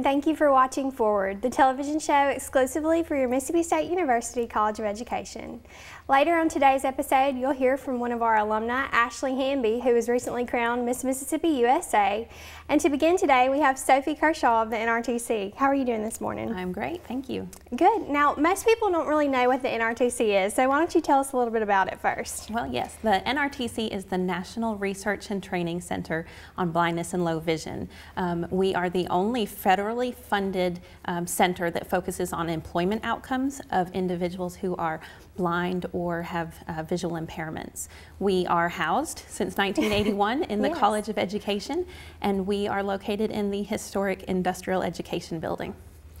And thank you for watching Forward, the television show exclusively for your Mississippi State University College of Education. Later on today's episode, you'll hear from one of our alumni, Ashley Hamby, who was recently crowned Miss Mississippi USA. And to begin today, we have Sophie Kershaw of the NRTC. How are you doing this morning? I'm great, thank you. Good. Now, most people don't really know what the NRTC is, so why don't you tell us a little bit about it first? Well, yes, the NRTC is the National Research and Training Center on Blindness and Low Vision. Um, we are the only federally funded um, center that focuses on employment outcomes of individuals who are blind or have uh, visual impairments. We are housed since 1981 in the yes. College of Education, and we are located in the historic Industrial Education Building.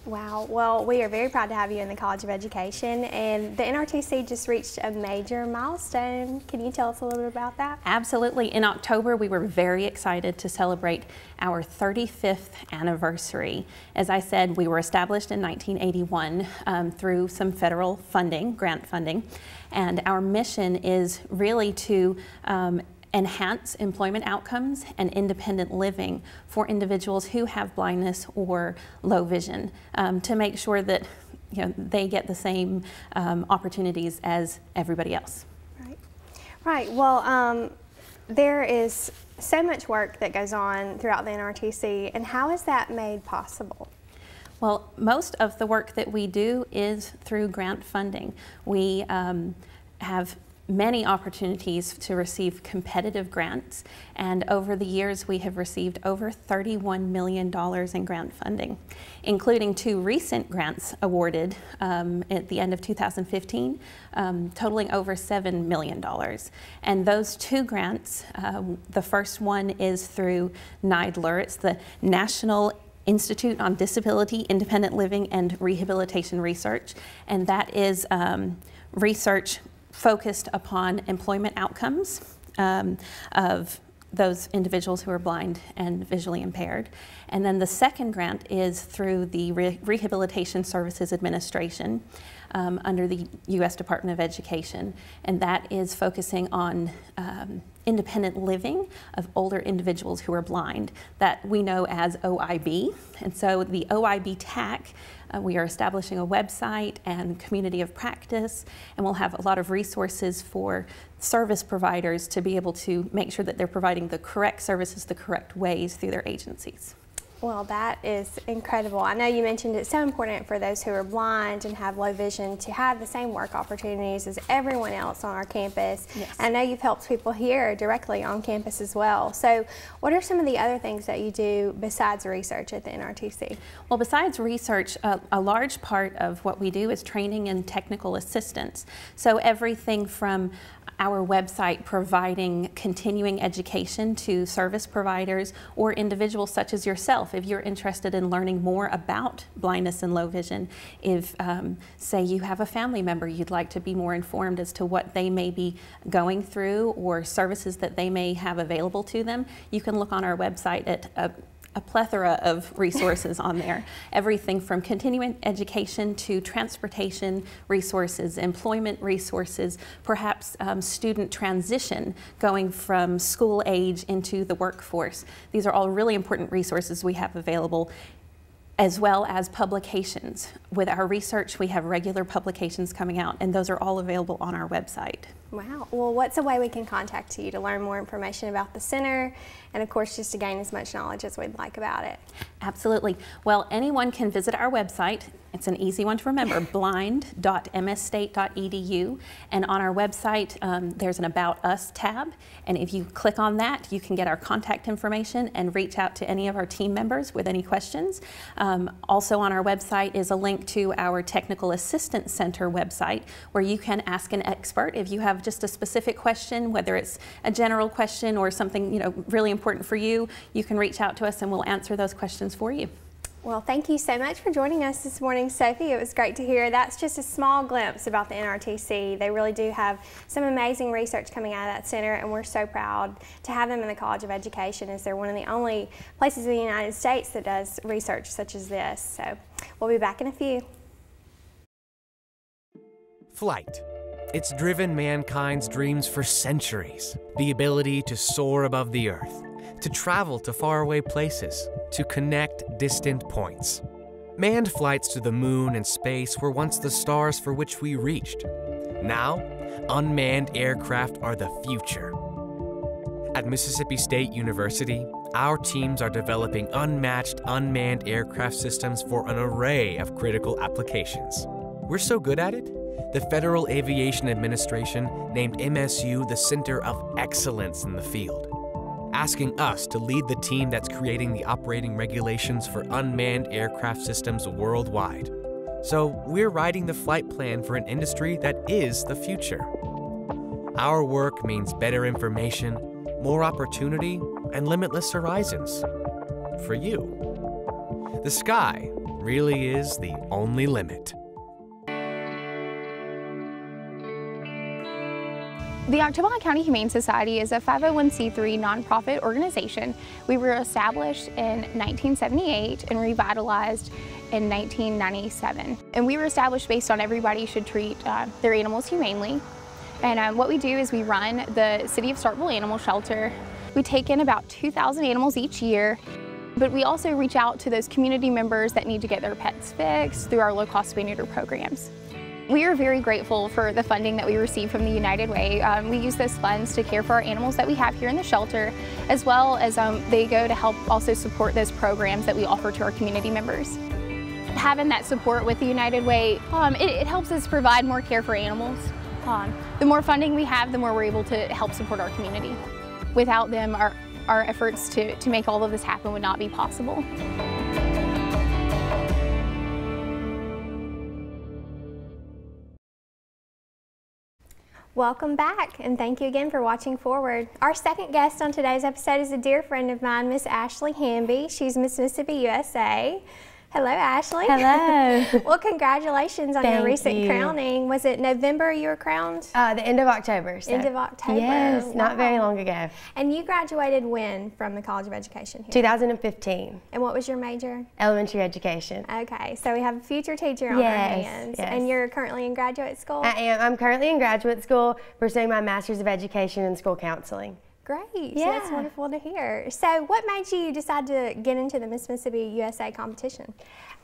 Wow. Well, we are very proud to have you in the College of Education, and the NRTC just reached a major milestone. Can you tell us a little bit about that? Absolutely. In October, we were very excited to celebrate our 35th anniversary. As I said, we were established in 1981 um, through some federal funding, grant funding, and our mission is really to um, enhance employment outcomes and independent living for individuals who have blindness or low vision um, to make sure that you know, they get the same um, opportunities as everybody else. Right. Right. Well, um, there is so much work that goes on throughout the NRTC, and how is that made possible? Well, most of the work that we do is through grant funding. We um, have many opportunities to receive competitive grants, and over the years we have received over $31 million in grant funding, including two recent grants awarded um, at the end of 2015, um, totaling over $7 million. And those two grants, uh, the first one is through NIDILRR, it's the National Institute on Disability, Independent Living, and Rehabilitation Research, and that is um, research focused upon employment outcomes um, of those individuals who are blind and visually impaired. And then the second grant is through the Re Rehabilitation Services Administration um, under the U.S. Department of Education. And that is focusing on um, independent living of older individuals who are blind that we know as OIB. And so the OIB TAC uh, we are establishing a website and community of practice, and we'll have a lot of resources for service providers to be able to make sure that they're providing the correct services the correct ways through their agencies. Well, that is incredible. I know you mentioned it's so important for those who are blind and have low vision to have the same work opportunities as everyone else on our campus. Yes. I know you've helped people here directly on campus as well. So, what are some of the other things that you do besides research at the NRTC? Well, besides research, a, a large part of what we do is training and technical assistance. So, everything from our website providing continuing education to service providers or individuals such as yourself if you're interested in learning more about blindness and low vision. If, um, say, you have a family member you'd like to be more informed as to what they may be going through or services that they may have available to them, you can look on our website at uh, a plethora of resources on there. Everything from continuing education to transportation resources, employment resources, perhaps um, student transition going from school age into the workforce. These are all really important resources we have available as well as publications. With our research, we have regular publications coming out, and those are all available on our website. Wow. Well, what's a way we can contact you to learn more information about the center and, of course, just to gain as much knowledge as we'd like about it? Absolutely. Well, anyone can visit our website. It's an easy one to remember, blind.msstate.edu. And on our website, um, there's an About Us tab. And if you click on that, you can get our contact information and reach out to any of our team members with any questions. Um, also on our website is a link to our Technical Assistance Center website where you can ask an expert if you have just a specific question, whether it's a general question or something you know really important for you, you can reach out to us and we'll answer those questions for you. Well, thank you so much for joining us this morning, Sophie. It was great to hear. That's just a small glimpse about the NRTC. They really do have some amazing research coming out of that center, and we're so proud to have them in the College of Education as they're one of the only places in the United States that does research such as this. So we'll be back in a few. Flight. It's driven mankind's dreams for centuries. The ability to soar above the earth to travel to faraway places, to connect distant points. Manned flights to the moon and space were once the stars for which we reached. Now, unmanned aircraft are the future. At Mississippi State University, our teams are developing unmatched unmanned aircraft systems for an array of critical applications. We're so good at it, the Federal Aviation Administration named MSU the Center of Excellence in the field, asking us to lead the team that's creating the operating regulations for unmanned aircraft systems worldwide. So, we're writing the flight plan for an industry that is the future. Our work means better information, more opportunity, and limitless horizons. For you. The sky really is the only limit. The Oktibbeha County Humane Society is a 501c3 nonprofit organization. We were established in 1978 and revitalized in 1997. And we were established based on everybody should treat uh, their animals humanely. And um, what we do is we run the City of Starkville Animal Shelter. We take in about 2,000 animals each year, but we also reach out to those community members that need to get their pets fixed through our low-cost spay neuter programs. We are very grateful for the funding that we receive from the United Way. Um, we use those funds to care for our animals that we have here in the shelter, as well as um, they go to help also support those programs that we offer to our community members. Having that support with the United Way, um, it, it, helps us provide more care for animals. Um, the more funding we have, the more we're able to help support our community. Without them, our, our efforts to, to make all of this happen would not be possible. Welcome back, and thank you again for watching Forward. Our second guest on today's episode is a dear friend of mine, Miss Ashley Hamby. She's Miss Mississippi USA. Hello, Ashley. Hello. well, congratulations on Thank your recent you. crowning. Was it November you were crowned? Uh, the end of October. So. End of October. Yes, Wow. not very long ago. And you graduated when from the College of Education here? 2015, And what was your major? elementary education. Okay, so we have a future teacher on Yes, our hands. yes. And you're currently in graduate school? I am. I'm currently in graduate school pursuing my Master's of Education in School Counseling. Great. So That's wonderful to hear. So, what made you decide to get into the Miss Mississippi USA competition?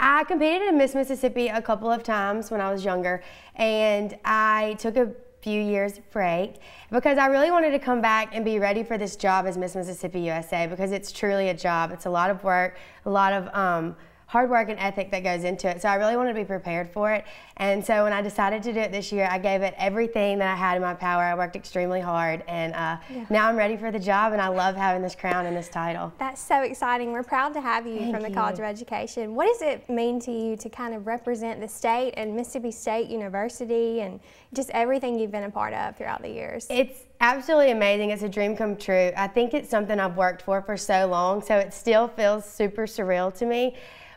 I competed in Miss Mississippi a couple of times when I was younger, and I took a few years break because I really wanted to come back and be ready for this job as Miss Mississippi USA because it's truly a job. It's a lot of work, a lot of um, hard work and ethic that goes into it. So I really wanted to be prepared for it. And so when I decided to do it this year, I gave it everything that I had in my power. I worked extremely hard, and uh, now I'm ready for the job, and I love having this crown and this title. That's so exciting. We're proud to have you Thank from the you. College of Education. What does it mean to you to kind of represent the state and Mississippi State University and just everything you've been a part of throughout the years? It's absolutely amazing. It's a dream come true. I think it's something I've worked for for so long, so it still feels super surreal to me.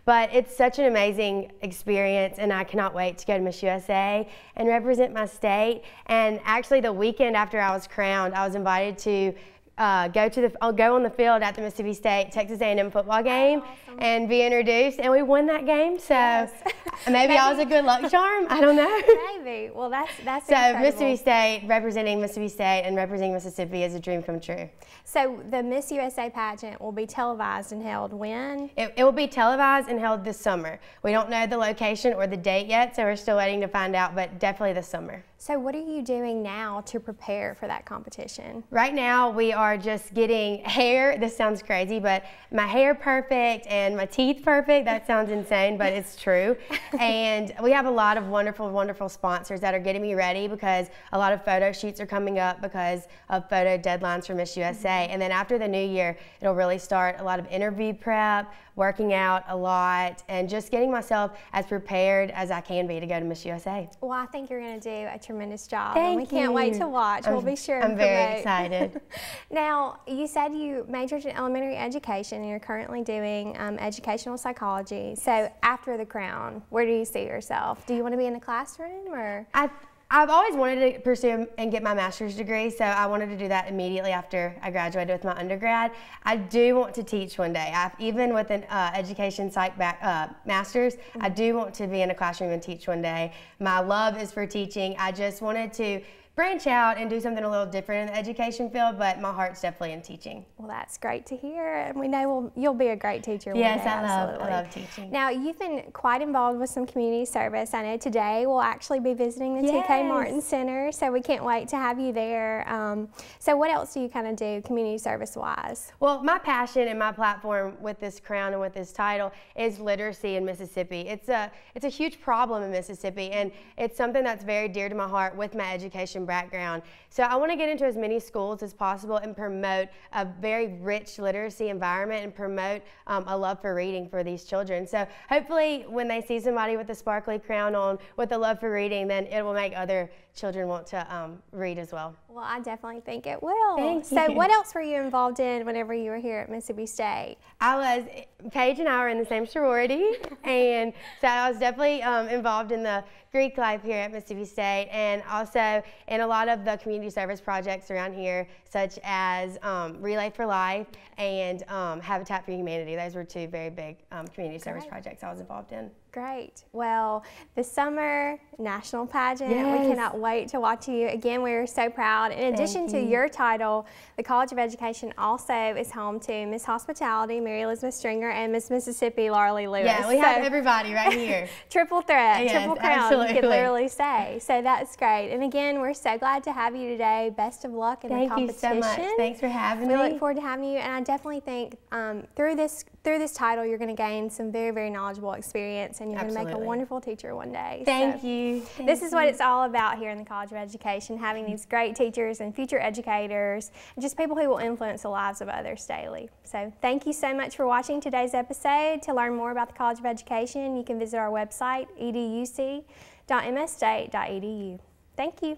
But it's such an amazing experience, and I cannot wait to go to Miss USA and represent my state. And actually, the weekend after I was crowned, I was invited to uh, go to the I'll go on the field at the Mississippi State Texas A&M football game and be introduced, and we won that game. So Yes. maybe I was a good luck charm. I don't know. Maybe. Well, that's that's So incredible. Mississippi State, representing Mississippi State and representing Mississippi is a dream come true. So the Miss USA pageant will be televised and held when? It, it will be televised and held this summer. We don't know the location or the date yet, so we're still waiting to find out, but definitely this summer. So what are you doing now to prepare for that competition? Right now, we are just getting hair. This sounds crazy, but my hair perfect and my teeth perfect. That sounds insane, but it's true. and we have a lot of wonderful, wonderful sponsors that are getting me ready because a lot of photo shoots are coming up because of photo deadlines for Miss USA. Mm-hmm. And then after the new year, it'll really start a lot of interview prep, working out a lot, and just getting myself as prepared as I can be to go to Miss USA. Well, I think you're going to do a tremendous job, Thank and we Thank can't wait to watch. we'll be sure. I'm very excited. now, you said you majored in elementary education, and you're currently doing um, educational psychology. So, after the crown, where do you see yourself? Do you want to be in a classroom, or I, I've always wanted to pursue and get my master's degree, so I wanted to do that immediately after I graduated with my undergrad. I do want to teach one day. I've, even with an uh, education psych back, uh, master's, I do want to be in a classroom and teach one day. My love is for teaching. I just wanted to branch out and do something a little different in the education field, but my heart's definitely in teaching. Well, that's great to hear, and we know we'll, you'll be a great teacher. Yes, day, I love, absolutely. I love teaching. Now, you've been quite involved with some community service. I know today we'll actually be visiting the Yes. TK Martin Center, so we can't wait to have you there. Um, so, what else do you kind of do community service wise? Well, my passion and my platform with this crown and with this title is literacy in Mississippi. It's a it's a huge problem in Mississippi, and it's something that's very dear to my heart with my education background. So I want to get into as many schools as possible and promote a very rich literacy environment and promote um, a love for reading for these children. So hopefully, when they see somebody with a sparkly crown on with a love for reading, then it will make other children want to um, read as well. Well, I definitely think it will. Thank so, you. what else were you involved in whenever you were here at Mississippi State? I was, Paige and I were in the same sorority, and so I was definitely um, involved in the Greek life here at Mississippi State, and also in a lot of the community service projects around here, such as um, Relay for Life and um, Habitat for Humanity. Those were two very big um, community service projects I was involved in. Great. Well, the summer national pageant, we cannot wait to watch you. Again, we're so proud. In addition to your title, the College of Education also is home to Miss Hospitality, Mary Elizabeth Stringer, and Miss Mississippi, Laura Lee Lewis. Yeah, we have everybody right here. Triple threat, Yes, triple crown, you could literally say. So that's great. And again, we're so glad to have you today. Best of luck in Thank the you so much. Thanks for having We me. We look forward to having you, and I definitely think um, through this through this title, you're going to gain some very very knowledgeable experience, and you're going to make a wonderful teacher one day. Thank So you. This Thank is what it's all about here in the College of Education: having these great teachers and future educators, and just people who will influence the lives of others daily. So, thank you so much for watching today's episode. To learn more about the College of Education, you can visit our website educ.msstate.edu. Thank you.